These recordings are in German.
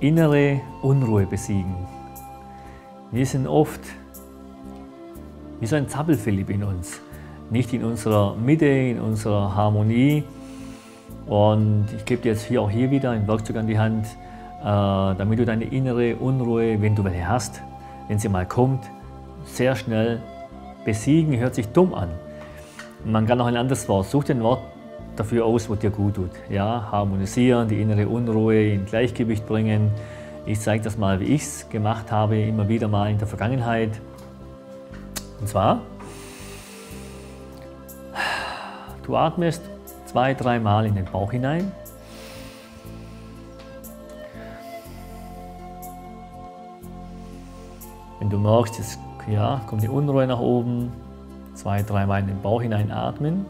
innere Unruhe besiegen. Wir sind oft wie so ein Zappelphilipp in uns, nicht in unserer Mitte, in unserer Harmonie. Und ich gebe dir jetzt hier auch hier wieder ein Werkzeug an die Hand, äh, damit du deine innere Unruhe, wenn du welche hast, wenn sie mal kommt, sehr schnell besiegen. Hört sich dumm an. Man kann auch ein anderes Wort. Such dir ein Wort dafür aus, was dir gut tut. Ja, harmonisieren, die innere Unruhe in Gleichgewicht bringen. Ich zeige das mal, wie ich es gemacht habe, immer wieder mal in der Vergangenheit. Und zwar, du atmest zwei, dreimal in den Bauch hinein. Wenn du merkst, jetzt ja, kommt die Unruhe nach oben, zwei, dreimal in den Bauch hinein atmen.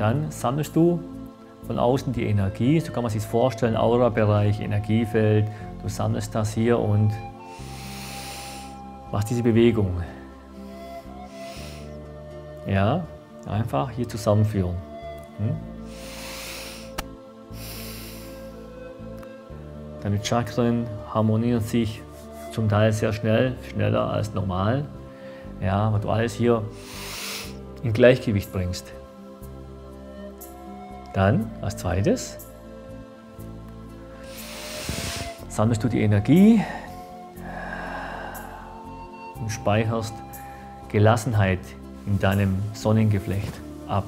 Dann sammelst du von außen die Energie, so kann man sich vorstellen, Aura-Bereich, Energiefeld. Du sammelst das hier und machst diese Bewegung. Ja, einfach hier zusammenführen. Hm? Deine Chakren harmonieren sich zum Teil sehr schnell, schneller als normal. Ja, weil du alles hier in Gleichgewicht bringst. Dann als zweites sammelst du die Energie und speicherst Gelassenheit in deinem Sonnengeflecht ab,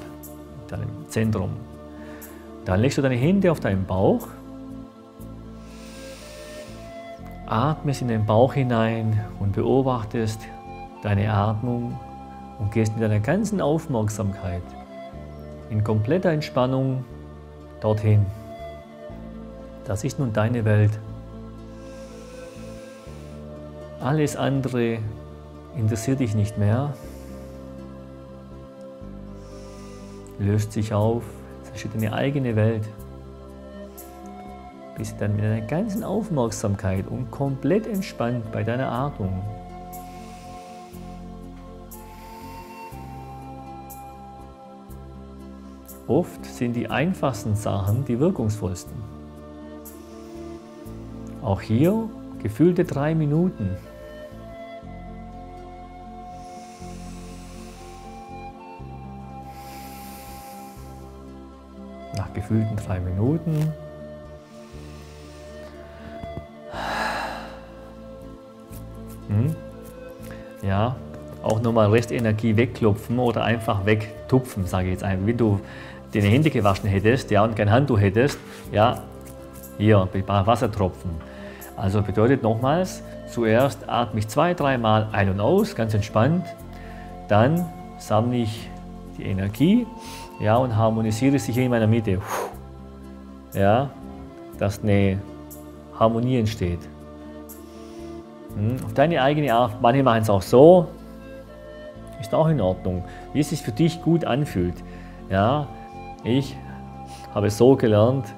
in deinem Zentrum. Dann legst du deine Hände auf deinen Bauch atmest in den Bauch hinein und beobachtest deine Atmung und gehst mit deiner ganzen Aufmerksamkeit in kompletter Entspannung dorthin. Das ist nun deine Welt. Alles andere interessiert dich nicht mehr, löst sich auf, es steht eine eigene Welt bist dann mit deiner ganzen Aufmerksamkeit und komplett entspannt bei deiner Atmung. Oft sind die einfachsten Sachen die wirkungsvollsten. Auch hier gefühlte drei Minuten. Nach gefühlten drei Minuten Hm? Ja, auch nochmal Restenergie wegklopfen oder einfach wegtupfen, sage ich jetzt einfach. Wenn du deine Hände gewaschen hättest ja, und kein Handtuch hättest, ja, hier ein paar Wassertropfen. Also bedeutet nochmals, zuerst atme ich zwei, dreimal ein und aus, ganz entspannt. Dann sammle ich die Energie ja, und harmonisiere sich hier in meiner Mitte. Ja, dass eine Harmonie entsteht. Hm, auf deine eigene Art. Manche machen es auch so. Ist auch in Ordnung. Wie es sich für dich gut anfühlt. Ja, ich habe es so gelernt,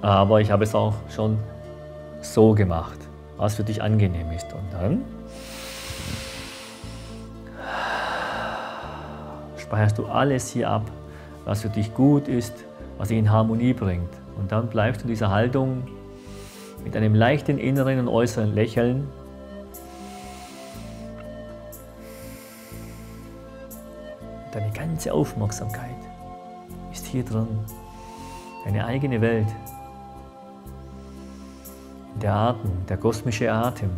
aber ich habe es auch schon so gemacht, was für dich angenehm ist. Und dann speicherst du alles hier ab, was für dich gut ist, was dich in Harmonie bringt. Und dann bleibst du in dieser Haltung mit einem leichten inneren und äußeren Lächeln. Deine ganze Aufmerksamkeit ist hier drin. Deine eigene Welt. Der Atem, der kosmische Atem.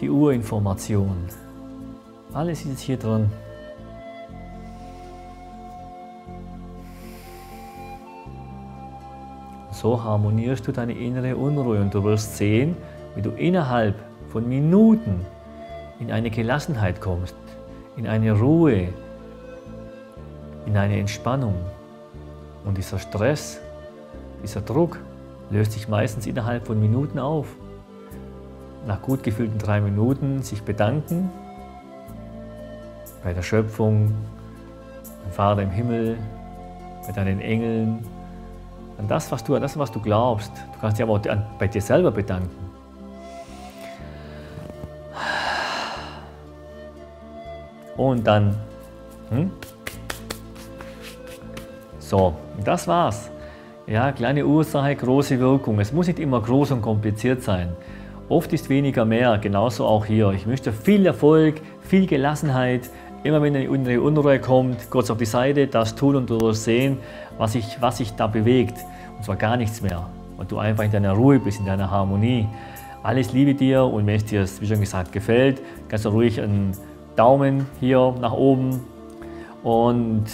Die Urinformation. Alles ist hier drin. So harmonierst du deine innere Unruhe und du wirst sehen, wie du innerhalb von Minuten in eine Gelassenheit kommst, in eine Ruhe, in eine Entspannung. Und dieser Stress, dieser Druck löst sich meistens innerhalb von Minuten auf. Nach gut gefühlten drei Minuten sich bedanken bei der Schöpfung, beim Vater im Himmel, bei deinen Engeln, an das, was du, an das, was du glaubst. Du kannst dich aber auch bei dir selber bedanken. Und dann hm? So, das war's. Ja, kleine Ursache, große Wirkung. Es muss nicht immer groß und kompliziert sein. Oft ist weniger mehr, genauso auch hier. Ich wünsche dir viel Erfolg, viel Gelassenheit. Immer wenn eine Unruhe kommt, kurz auf die Seite, das tun und du sehen, was sich was sich da bewegt. Und zwar gar nichts mehr. Und du einfach in deiner Ruhe bist, in deiner Harmonie. Alles Liebe dir und wenn es dir, wie schon gesagt, gefällt, kannst du ruhig einen Daumen hier nach oben. Und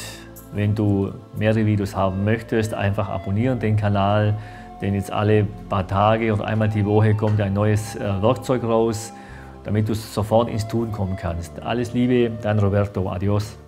wenn du mehrere Videos haben möchtest, einfach abonnieren den Kanal, denn jetzt alle paar Tage oder einmal die Woche kommt ein neues äh, Werkzeug raus, damit du sofort ins Tun kommen kannst. Alles Liebe, dein Roberto. Adios.